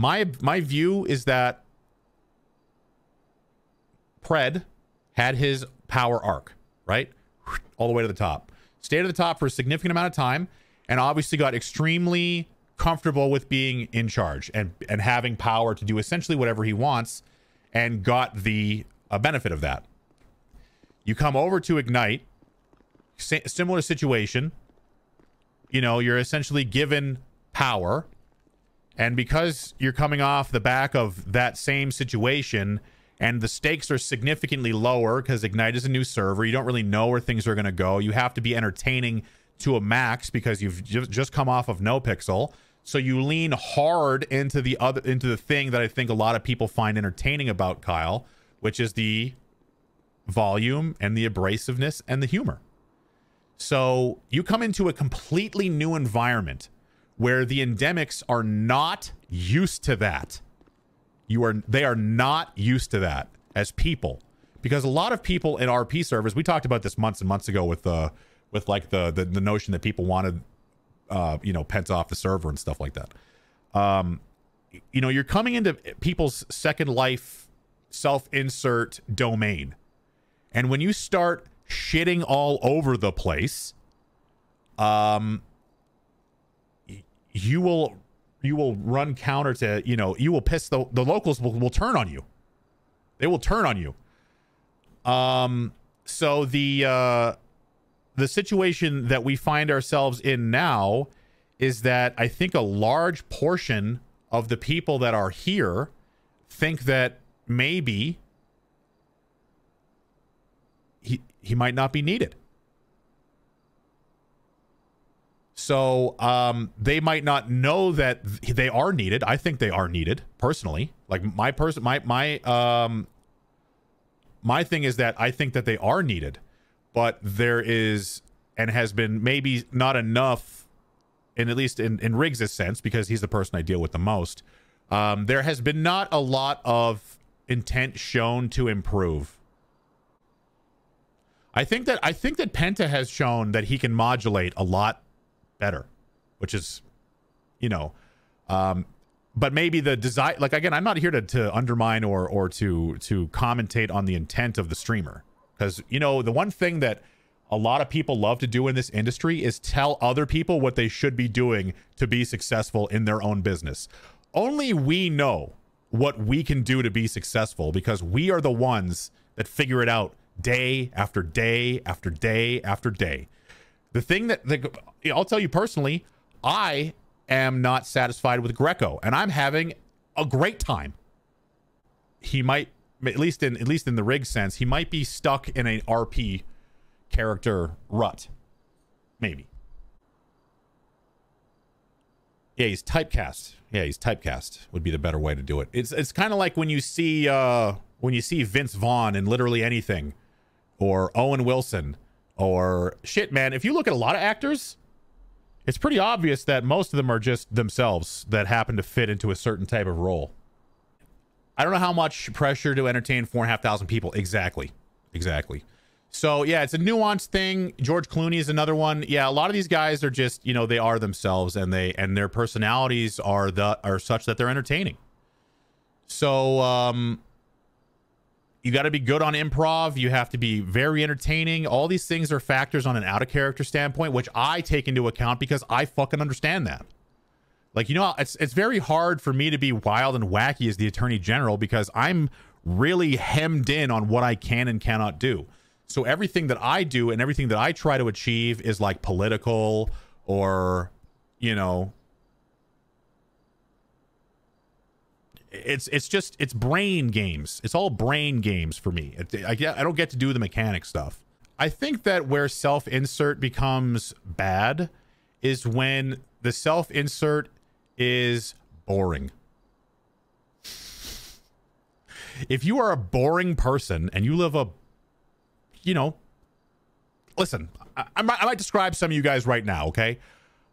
My my view is that Pred had his power arc, right? All the way to the top. Stayed at the top for a significant amount of time and obviously got extremely comfortable with being in charge and and having power to do essentially whatever he wants and got the uh, benefit of that. You come over to Ignite, similar situation. You know, you're essentially given power and because you're coming off the back of that same situation and the stakes are significantly lower because Ignite is a new server, you don't really know where things are going to go. You have to be entertaining to a max because you've just come off of NoPixel. So you lean hard into the other into the thing that I think a lot of people find entertaining about Kyle, which is the volume and the abrasiveness and the humor. So you come into a completely new environment where the endemics are not used to that. You are they are not used to that as people. Because a lot of people in RP servers, we talked about this months and months ago with the uh, with like the, the the, notion that people wanted uh you know pens off the server and stuff like that. Um you know, you're coming into people's second life self-insert domain. And when you start shitting all over the place, um you will you will run counter to you know you will piss the the locals will, will turn on you. They will turn on you. Um so the uh the situation that we find ourselves in now is that i think a large portion of the people that are here think that maybe he he might not be needed So um, they might not know that they are needed. I think they are needed personally. Like my person, my my um, my thing is that I think that they are needed, but there is and has been maybe not enough, in at least in in Riggs' sense, because he's the person I deal with the most. Um, there has been not a lot of intent shown to improve. I think that I think that Penta has shown that he can modulate a lot better, which is, you know, um, but maybe the design. Like again, I'm not here to to undermine or or to to commentate on the intent of the streamer because you know the one thing that a lot of people love to do in this industry is tell other people what they should be doing to be successful in their own business. Only we know what we can do to be successful because we are the ones that figure it out day after day after day after day. The thing that the, I'll tell you personally, I am not satisfied with Greco, and I'm having a great time. He might, at least in at least in the Riggs sense, he might be stuck in an RP character rut, maybe. Yeah, he's typecast. Yeah, he's typecast would be the better way to do it. It's it's kind of like when you see uh when you see Vince Vaughn in literally anything, or Owen Wilson or shit, man. If you look at a lot of actors, it's pretty obvious that most of them are just themselves that happen to fit into a certain type of role. I don't know how much pressure to entertain four and a half thousand people. Exactly. Exactly. So yeah, it's a nuanced thing. George Clooney is another one. Yeah, a lot of these guys are just, you know, they are themselves and they and their personalities are the are such that they're entertaining. So um you got to be good on improv. You have to be very entertaining. All these things are factors on an out of character standpoint, which I take into account because I fucking understand that. Like, you know, it's it's very hard for me to be wild and wacky as the attorney general because I'm really hemmed in on what I can and cannot do. So everything that I do and everything that I try to achieve is like political or, you know, it's it's just it's brain games. It's all brain games for me. I, I don't get to do the mechanic stuff. I think that where self insert becomes bad is when the self insert is boring. If you are a boring person and you live a, you know, listen, I, I, might, I might describe some of you guys right now, okay?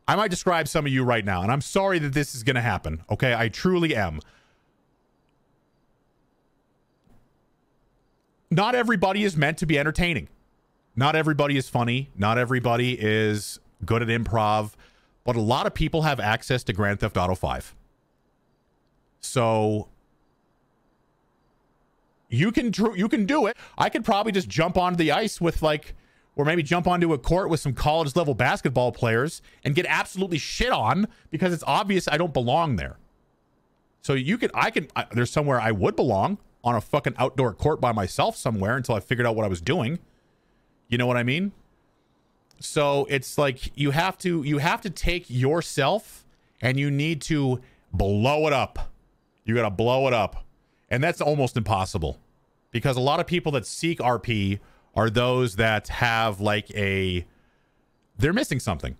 I might describe some of you right now, and I'm sorry that this is going to happen, okay? I truly am. Not everybody is meant to be entertaining. Not everybody is funny. Not everybody is good at improv, but a lot of people have access to Grand Theft Auto 5. So you can you can do it. I could probably just jump onto the ice with like or maybe jump onto a court with some college level basketball players and get absolutely shit on because it's obvious I don't belong there. So you could I can I, there's somewhere I would belong on a fucking outdoor court by myself somewhere until I figured out what I was doing. You know what I mean? So it's like you have to you have to take yourself and you need to blow it up. You got to blow it up. And that's almost impossible because a lot of people that seek RP are those that have like a they're missing something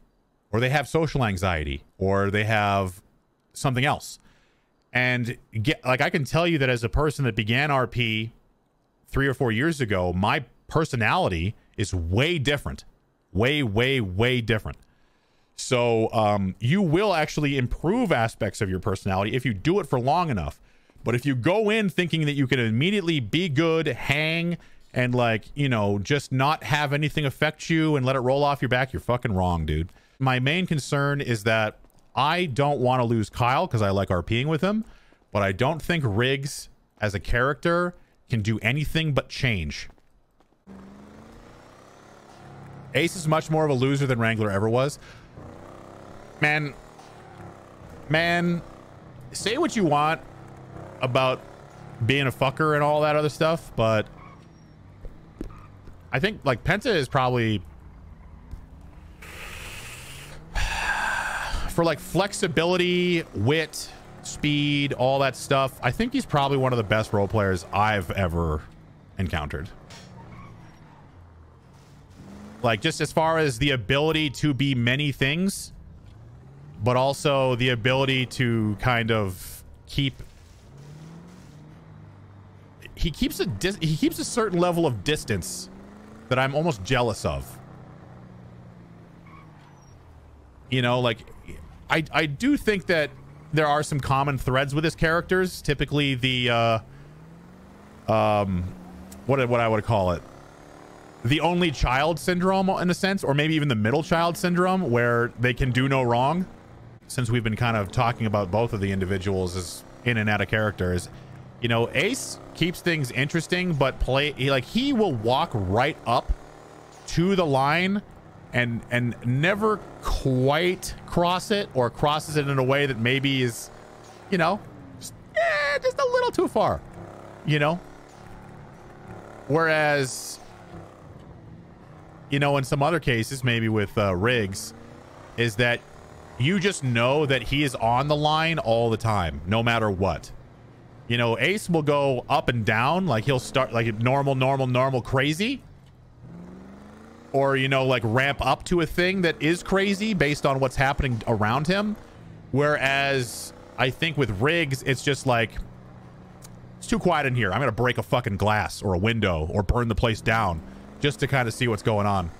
or they have social anxiety or they have something else. And get like I can tell you that as a person that began RP 3 or 4 years ago, my personality is way different. Way way way different. So um, you will actually improve aspects of your personality if you do it for long enough. But if you go in thinking that you can immediately be good, hang, and like, you know, just not have anything affect you and let it roll off your back, you're fucking wrong, dude. My main concern is that I don't want to lose Kyle because I like RPing with him, but I don't think Riggs as a character can do anything but change. Ace is much more of a loser than Wrangler ever was. Man, man, say what you want about being a fucker and all that other stuff, but I think like Penta is probably for like flexibility, wit, speed, all that stuff. I think he's probably one of the best role players I've ever encountered. Like just as far as the ability to be many things, but also the ability to kind of keep he keeps a he keeps a certain level of distance that I'm almost jealous of. You know, like I I do think that there are some common threads with his characters. Typically, the uh, um, what what I would call it, the only child syndrome in a sense, or maybe even the middle child syndrome, where they can do no wrong. Since we've been kind of talking about both of the individuals as in and out of characters, you know, Ace keeps things interesting, but play he, like he will walk right up to the line and and never quite cross it or crosses it in a way that maybe is, you know, just, eh, just a little too far, you know. Whereas, you know, in some other cases, maybe with uh, Riggs, is that you just know that he is on the line all the time, no matter what. You know, Ace will go up and down. Like he'll start like normal, normal, normal, crazy. Or, you know, like ramp up to a thing that is crazy based on what's happening around him. Whereas I think with Riggs, it's just like, it's too quiet in here. I'm going to break a fucking glass or a window or burn the place down just to kind of see what's going on.